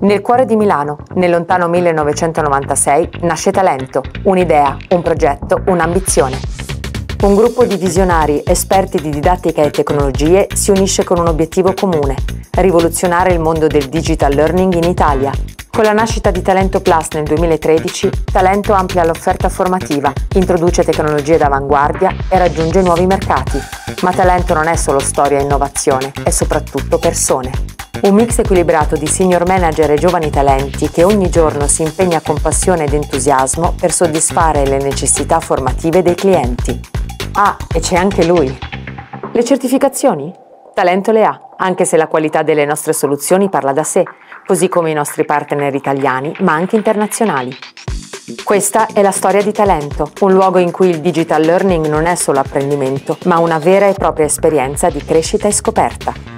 Nel cuore di Milano, nel lontano 1996, nasce Talento, un'idea, un progetto, un'ambizione. Un gruppo di visionari esperti di didattica e tecnologie si unisce con un obiettivo comune, rivoluzionare il mondo del digital learning in Italia. Con la nascita di Talento Plus nel 2013, Talento amplia l'offerta formativa, introduce tecnologie d'avanguardia e raggiunge nuovi mercati. Ma Talento non è solo storia e innovazione, è soprattutto persone. Un mix equilibrato di senior manager e giovani talenti che ogni giorno si impegna con passione ed entusiasmo per soddisfare le necessità formative dei clienti. Ah, e c'è anche lui. Le certificazioni? Talento le ha, anche se la qualità delle nostre soluzioni parla da sé, così come i nostri partner italiani, ma anche internazionali. Questa è la storia di Talento, un luogo in cui il digital learning non è solo apprendimento, ma una vera e propria esperienza di crescita e scoperta.